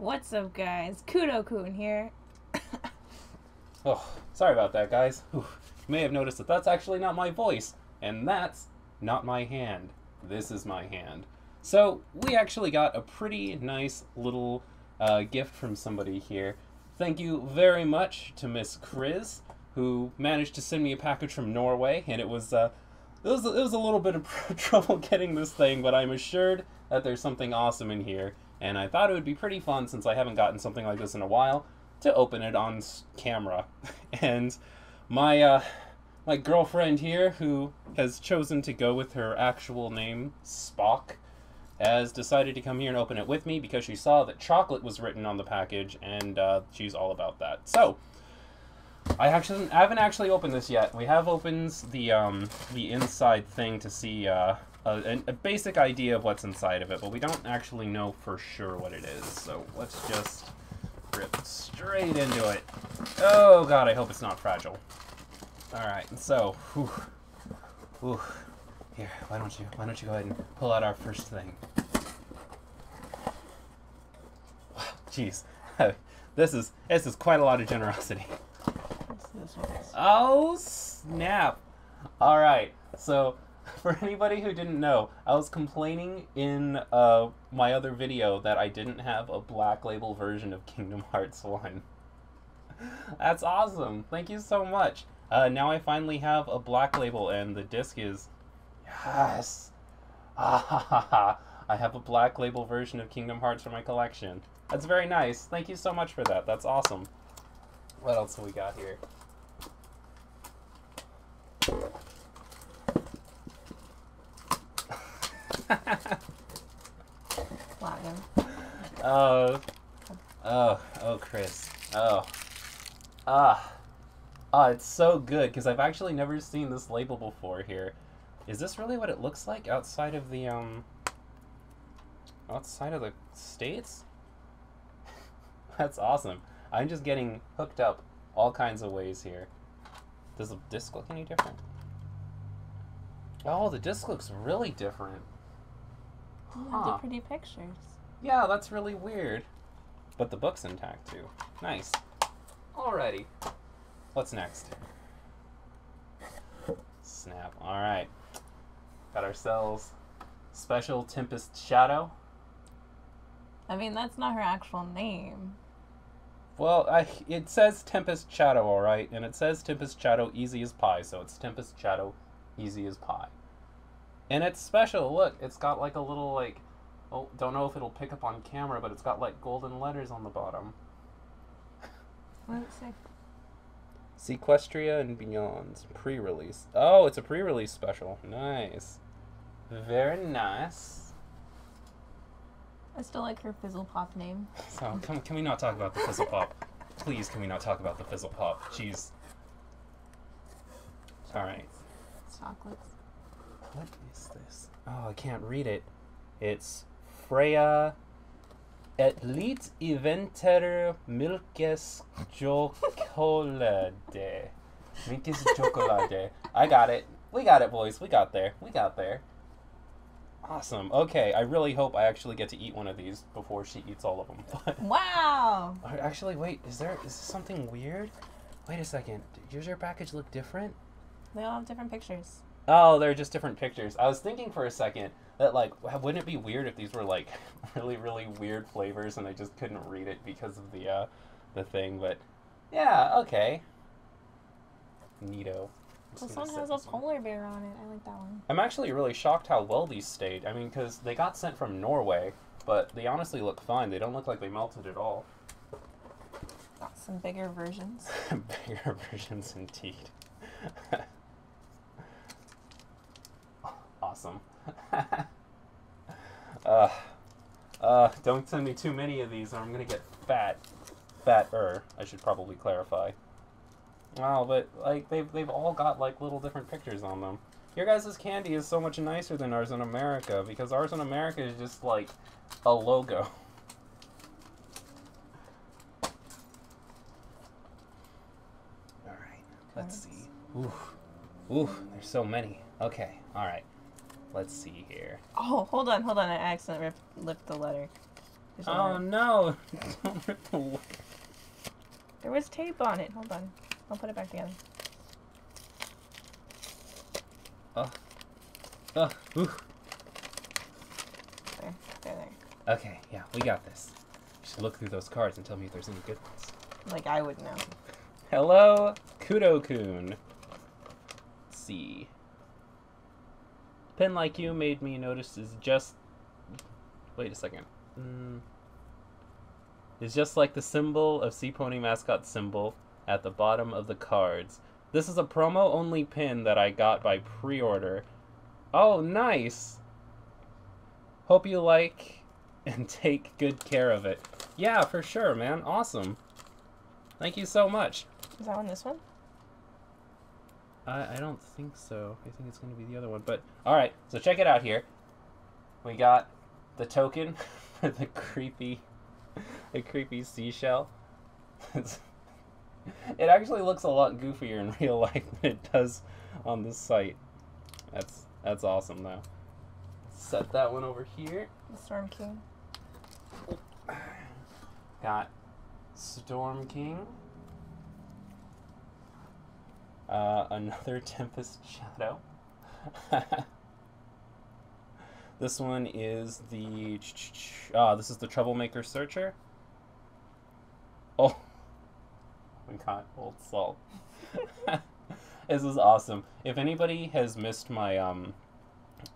What's up, guys? Kudou Kun here. Oh, sorry about that, guys. Whew. You may have noticed that that's actually not my voice, and that's not my hand. This is my hand. So, we actually got a pretty nice little uh, gift from somebody here. Thank you very much to Miss Kriz, who managed to send me a package from Norway, and it was uh, it was it was a little bit of trouble getting this thing, but I'm assured that there's something awesome in here, and I thought it would be pretty fun since I haven't gotten something like this in a while to open it on camera. And my uh, my girlfriend here, who has chosen to go with her actual name, Spock, has decided to come here and open it with me because she saw that chocolate was written on the package, and uh, she's all about that. So. I actually I haven't actually opened this yet. We have opened the um, the inside thing to see uh, a, a basic idea of what's inside of it, but we don't actually know for sure what it is. So let's just rip straight into it. Oh god, I hope it's not fragile. All right, so, whew, whew. here, why don't you why don't you go ahead and pull out our first thing? Wow, jeez, this is this is quite a lot of generosity. Oh snap! All right, so for anybody who didn't know, I was complaining in uh, my other video that I didn't have a black label version of Kingdom Hearts 1. That's awesome. Thank you so much. Uh, now I finally have a black label, and the disc is. Yes! Ah, ha, ha, ha. I have a black label version of Kingdom Hearts for my collection. That's very nice. Thank you so much for that. That's awesome. What else have we got here? Oh, oh, oh, Kriz. Oh, ah, ah, it's so good because I've actually never seen this label before. Here, is this really what it looks like outside of the um, outside of the states? That's awesome. I'm just getting hooked up all kinds of ways here. Does the disc look any different? Oh, the disc looks really different. Yeah, Huh. the pretty pictures. Yeah, that's really weird. But the book's intact too. Nice. Alrighty. What's next? Snap. Alright. Got ourselves Special Tempest Shadow. I mean, that's not her actual name. Well, I, it says Tempest Shadow, alright, and it says Tempest Shadow easy as pie, so it's Tempest Shadow easy as pie. And it's special. Look, it's got like a little like oh, don't know if it'll pick up on camera, but it's got like golden letters on the bottom. What does it say? Seaquestria and Beyond pre-release. Oh, it's a pre-release special. Nice. Very nice. I still like her Fizzle Pop name. So, can, can we not talk about the Fizzle Pop? Please, can we not talk about the Fizzle Pop? Jeez. Alright. Chocolates. What is this? Oh, I can't read it. It's Freia Et lit eventer milkes chocolade. Milkes chocolade. I got it. We got it, boys. We got there. We got there. Awesome. Okay, I really hope I actually get to eat one of these before she eats all of them. Wow! Actually, wait. Is there is this something weird? Wait a second. Does your package look different? They all have different pictures. Oh, they're just different pictures. I was thinking for a second that like, wouldn't it be weird if these were like really, really weird flavors and I just couldn't read it because of the uh, the thing? But yeah, okay. Neato. This one has a this one. polar bear on it. I like that one. I'm actually really shocked how well these stayed. I mean, because they got sent from Norway, but they honestly look fine. They don't look like they melted at all. Got some bigger versions. Bigger versions indeed. Awesome. uh, uh, don't send me too many of these or I'm gonna get fat. Fat-er, I should probably clarify. Wow, but like they've they've all got like little different pictures on them. Your guys' candy is so much nicer than ours in America because ours in America is just like a logo. All right, let's see. Ooh, ooh, there's so many. Okay, all right. Let's see here. Oh, hold on, hold on. I accidentally ripped, lipped the letter. There's Oh no! Don't rip the wi- There was tape on it. Hold on. I'll put it back together. Oh, ooh. There, there, there. Okay, yeah, we got this. You should look through those cards and tell me if there's any good ones. Like I would know. Hello, Kudou-kun. See. Pen like you made me notice is just. Wait a second. Mm. Is just like the symbol of Sea Pony mascot symbol at the bottom of the cards. This is a promo only pin that I got by pre order. Oh, nice! Hope you like and take good care of it. Yeah, for sure, man. Awesome. Thank you so much. Is that one this one? I, I don't think so. I think it's going to be the other one. But, alright, so check it out here. We got the token for the creepy, the creepy seashell. It's- it actually looks a lot goofier in real life than it does on this site. That's that's awesome though. Set that one over here. The Storm King. Got Storm King. Uh, another Tempest Shadow. this one is the. Ah, this is the Troublemaker Searcher. Oh. We got Old Salt. this is awesome. If anybody has missed my um,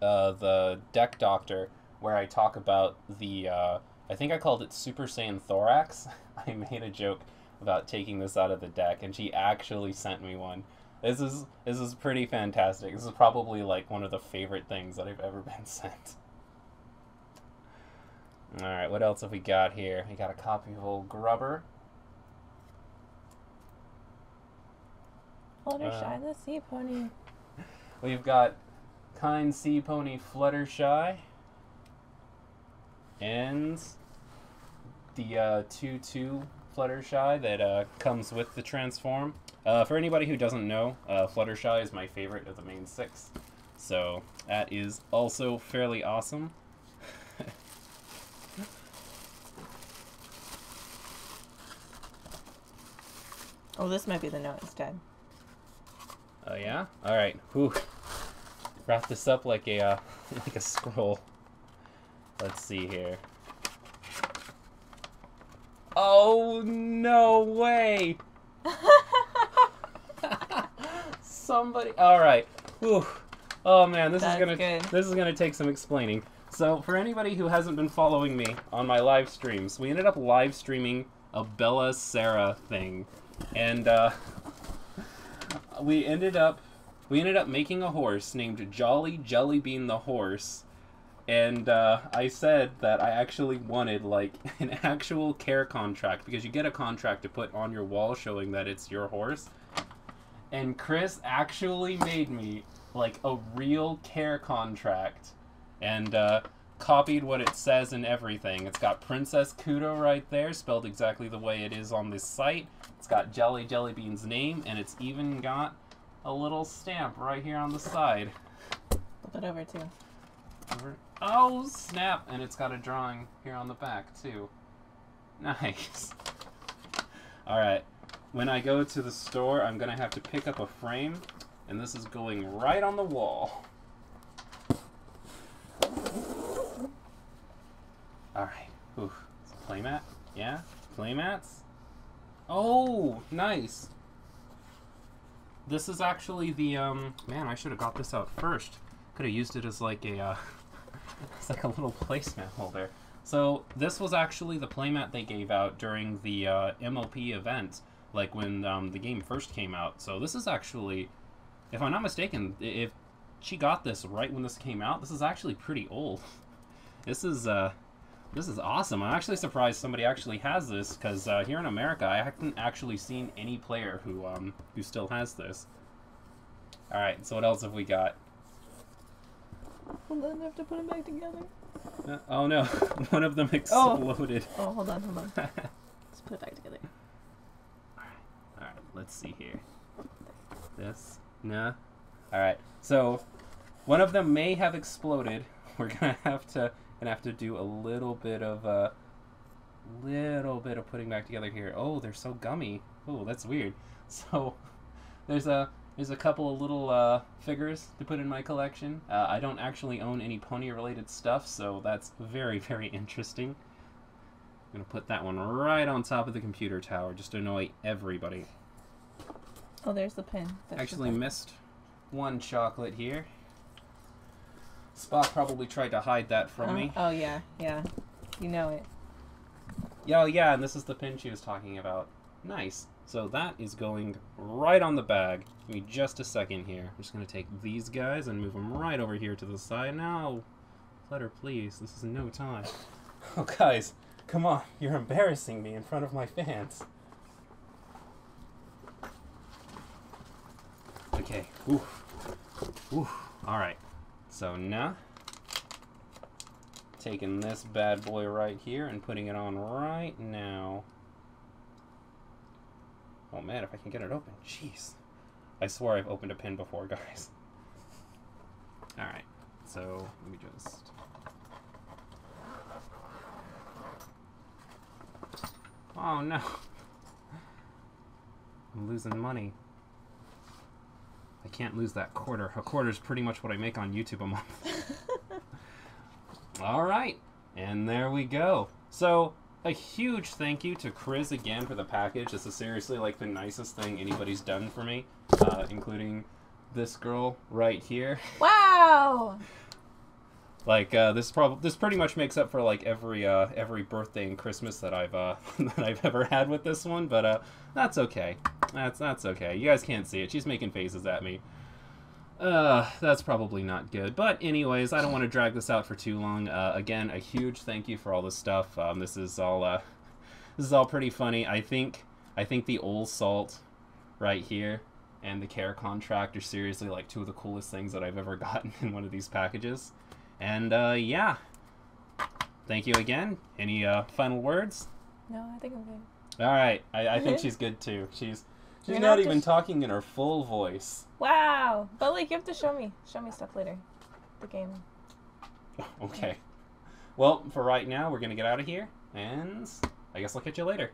uh, the Deck Doctor, where I talk about the uh, I think I called it Super Saiyan Thorax. I made a joke about taking this out of the deck, and she actually sent me one. This is this is pretty fantastic. This is probably like one of the favorite things that I've ever been sent. All right, what else have we got here? We got a copy of Old Grubber. Fluttershy the Sea Pony. We've got Kind Sea Pony Fluttershy. And the uh, 2 2 Fluttershy that uh, comes with the transform. Uh, for anybody who doesn't know, uh, Fluttershy is my favorite of the main six. So that is also fairly awesome. Oh, this might be the note instead. Oh yeah. All right. Whew. Wrap this up like a uh, like a scroll. Let's see here. Oh no way! Somebody. All right. Whew. Oh man, this That's is gonna good. this is gonna take some explaining. So for anybody who hasn't been following me on my live streams, we ended up live streaming a Bella Sara thing, and uh, we ended up we ended up making a horse named Jolly Jellybean the horse, and uh, I said that I actually wanted like an actual care contract because you get a contract to put on your wall showing that it's your horse. And Kriz actually made me like a real care contract and uh, copied what it says and everything. It's got Princess Kudo right there, spelled exactly the way it is on this site. It's got Jelly Jellybean's name, and it's even got a little stamp right here on the side. Flip it over too. Oh, snap! And it's got a drawing here on the back, too. Nice. Alright, when I go to the store, I'm gonna have to pick up a frame, and this is going right on the wall. Alright, ooh, playmat? Yeah? Playmats? Oh, nice! This is actually the, um, man, I should have got this out first. Could have used it as like a, uh, it's like a little placemat holder. So this was actually the playmat they gave out during the uh, MOP event, like when um, the game first came out. So this is actually, if I'm not mistaken, if she got this right when this came out, this is actually pretty old. This is uh, this is awesome. I'm actually surprised somebody actually has this because uh, here in America, I haven't actually seen any player who um, who still has this. All right, so what else have we got? Hold on, I have to put it back together. Uh, oh no, one of them exploded. Oh, hold on, hold on. Let's put it back together. Alright, let's see here. This? Nah. Alright, so one of them may have exploded. We're gonna have to gonna have to do a little bit of uh little bit of putting back together here. Oh, they're so gummy. Oh, that's weird. So there's a there's a couple of little uh, figures to put in my collection. Uh, I don't actually own any pony related stuff, so that's very very interesting. I'm gonna put that one right on top of the computer tower just to annoy everybody. Oh, there's the pin. That's Actually just- missed one chocolate here. Spock probably tried to hide that from oh, me. Oh yeah, yeah. You know it. Yeah, oh, yeah, and this is the pin she was talking about. Nice. So that is going right on the bag. Give me just a second here. I'm just going to take these guys and move them right over here to the side. Now, Flutter, please. This is no time. Oh, guys, come on. You're embarrassing me in front of my fans. Okay. Oof. Oof. All right. So now, taking this bad boy right here and putting it on right now. Oh man, if I can get it open. Jeez. I swear I've opened a pin before, guys. Alright, so let me just. Oh no. I'm losing money. I can't lose that quarter. A quarter is pretty much what I make on YouTube a month. All right, and there we go. So, a huge thank you to Kriz again for the package. This is seriously like the nicest thing anybody's done for me, uh, including this girl right here. Wow. Like uh, this, prob- this pretty much makes up for like every uh, every birthday and Christmas that I've uh, that I've ever had with this one. But uh, that's okay. That's that's okay. You guys can't see it. She's making faces at me. Uh, that's probably not good. But anyways, I don't want to drag this out for too long. Uh, again, a huge thank you for all this stuff. Um, this is all uh, this is all pretty funny. I think I think the old salt right here and the care contract are seriously like two of the coolest things that I've ever gotten in one of these packages. And uh, yeah, thank you again. Any uh, final words? No, I think I'm good. All right, I, I think she's good too. She's she's You're not not even talking in her full voice. Wow. But like, you have to show me, show me stuff later. The game. Okay. Well, for right now, we're gonna get out of here, and I guess I'll catch you later.